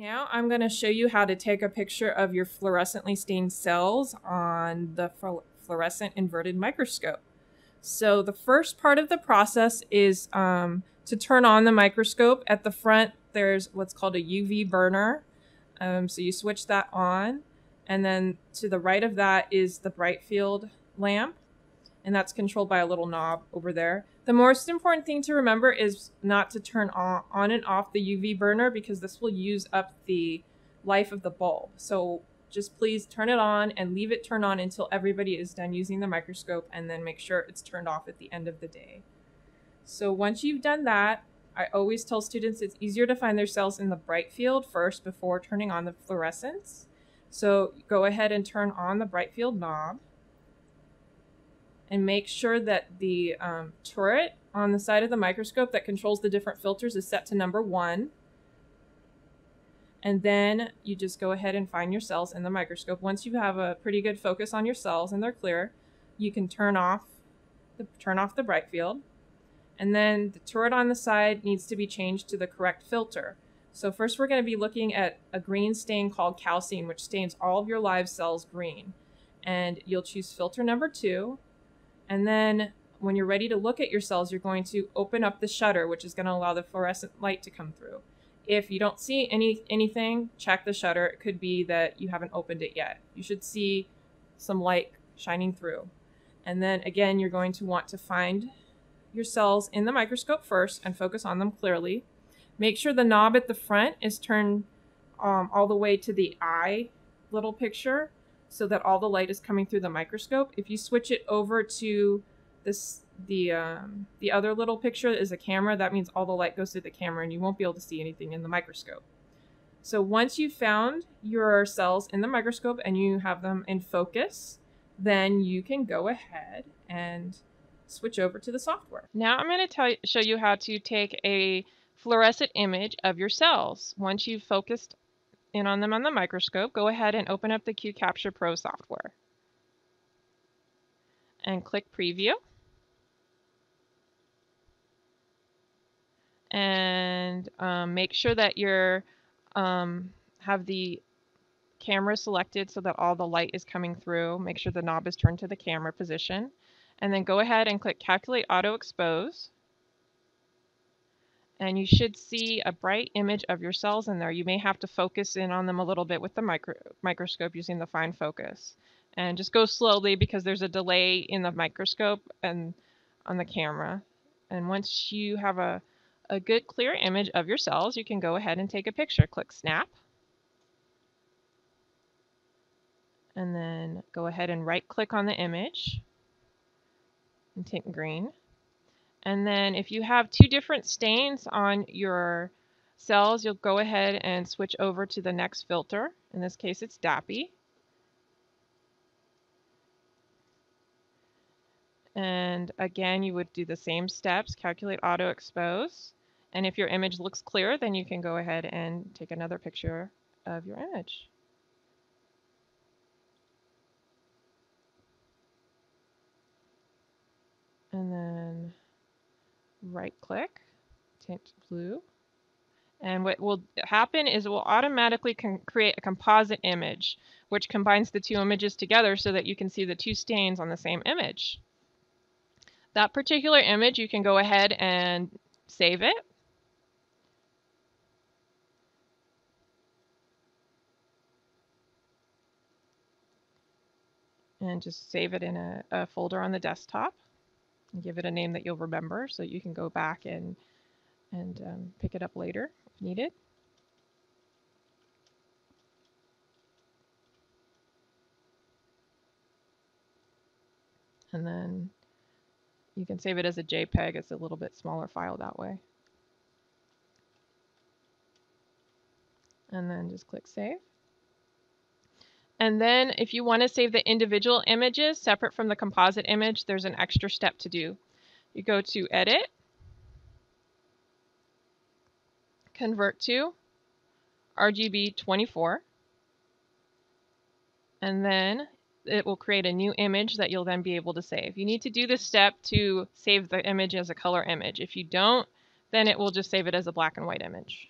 Now I'm going to show you how to take a picture of your fluorescently stained cells on the fluorescent inverted microscope. So the first part of the process is um, to turn on the microscope. At the front, there's what's called a UV burner. Um, so you switch that on. And then to the right of that is the bright field lamp. And that's controlled by a little knob over there. The most important thing to remember is not to turn on, on and off the UV burner because this will use up the life of the bulb. So just please turn it on and leave it turned on until everybody is done using the microscope and then make sure it's turned off at the end of the day. So once you've done that, I always tell students it's easier to find their cells in the bright field first before turning on the fluorescence. So go ahead and turn on the bright field knob and make sure that the um, turret on the side of the microscope that controls the different filters is set to number one. And then you just go ahead and find your cells in the microscope. Once you have a pretty good focus on your cells and they're clear, you can turn off the, turn off the bright field. And then the turret on the side needs to be changed to the correct filter. So first we're going to be looking at a green stain called calcein, which stains all of your live cells green. And you'll choose filter number two. And then when you're ready to look at your cells, you're going to open up the shutter, which is going to allow the fluorescent light to come through. If you don't see any anything, check the shutter. It could be that you haven't opened it yet. You should see some light shining through. And then again, you're going to want to find your cells in the microscope first and focus on them clearly. Make sure the knob at the front is turned um, all the way to the eye little picture so that all the light is coming through the microscope. If you switch it over to this the um, the other little picture is a camera, that means all the light goes through the camera and you won't be able to see anything in the microscope. So once you've found your cells in the microscope and you have them in focus, then you can go ahead and switch over to the software. Now I'm going to tell show you how to take a fluorescent image of your cells. Once you've focused in on them on the microscope, go ahead and open up the QCapture Pro software. And click Preview. And um, make sure that you um, have the camera selected so that all the light is coming through. Make sure the knob is turned to the camera position and then go ahead and click Calculate Auto Expose. And you should see a bright image of your cells in there. You may have to focus in on them a little bit with the micro microscope using the fine focus. And just go slowly because there's a delay in the microscope and on the camera. And once you have a, a good clear image of your cells, you can go ahead and take a picture. Click Snap. And then go ahead and right click on the image and tint green. And then if you have two different stains on your cells, you'll go ahead and switch over to the next filter. In this case, it's DAPI. And again, you would do the same steps, calculate auto expose. And if your image looks clear, then you can go ahead and take another picture of your image. and then right click, tint blue. And what will happen is it will automatically create a composite image, which combines the two images together so that you can see the two stains on the same image. That particular image, you can go ahead and save it. And just save it in a, a folder on the desktop give it a name that you'll remember so you can go back and and um, pick it up later if needed. And then you can save it as a JPEG. It's a little bit smaller file that way. And then just click Save. And then if you want to save the individual images separate from the composite image, there's an extra step to do. You go to Edit, Convert to RGB 24, and then it will create a new image that you'll then be able to save. You need to do this step to save the image as a color image. If you don't, then it will just save it as a black and white image.